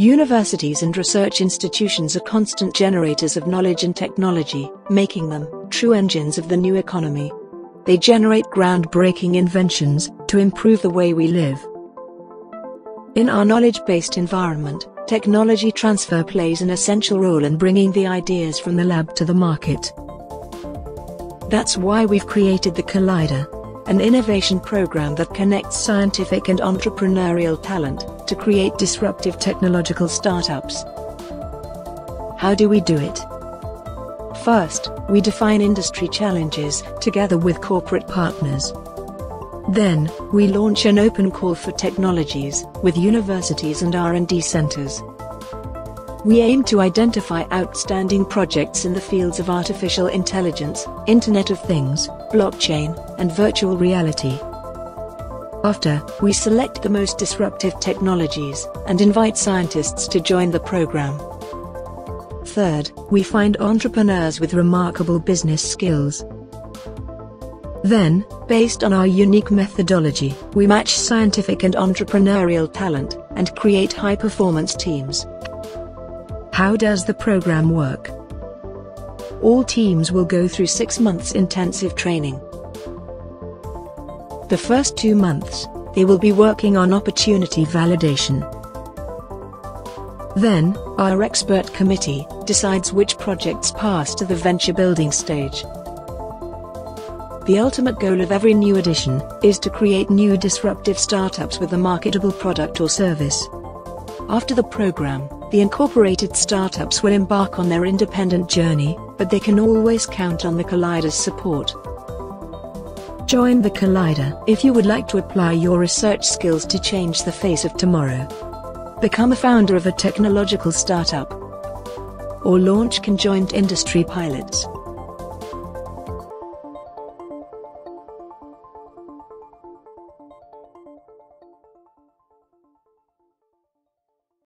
Universities and research institutions are constant generators of knowledge and technology, making them true engines of the new economy. They generate groundbreaking inventions to improve the way we live. In our knowledge based environment, technology transfer plays an essential role in bringing the ideas from the lab to the market. That's why we've created the Collider, an innovation program that connects scientific and entrepreneurial talent to create disruptive technological startups. How do we do it? First, we define industry challenges together with corporate partners. Then, we launch an open call for technologies with universities and R&D centers. We aim to identify outstanding projects in the fields of artificial intelligence, Internet of Things, blockchain, and virtual reality. After, we select the most disruptive technologies and invite scientists to join the program. Third, we find entrepreneurs with remarkable business skills. Then, based on our unique methodology, we match scientific and entrepreneurial talent and create high performance teams. How does the program work? All teams will go through six months intensive training. The first two months, they will be working on opportunity validation. Then, our expert committee decides which projects pass to the venture building stage. The ultimate goal of every new edition is to create new disruptive startups with a marketable product or service. After the program, the incorporated startups will embark on their independent journey, but they can always count on the Collider's support. Join the Collider if you would like to apply your research skills to change the face of tomorrow. Become a founder of a technological startup or launch conjoint industry pilots.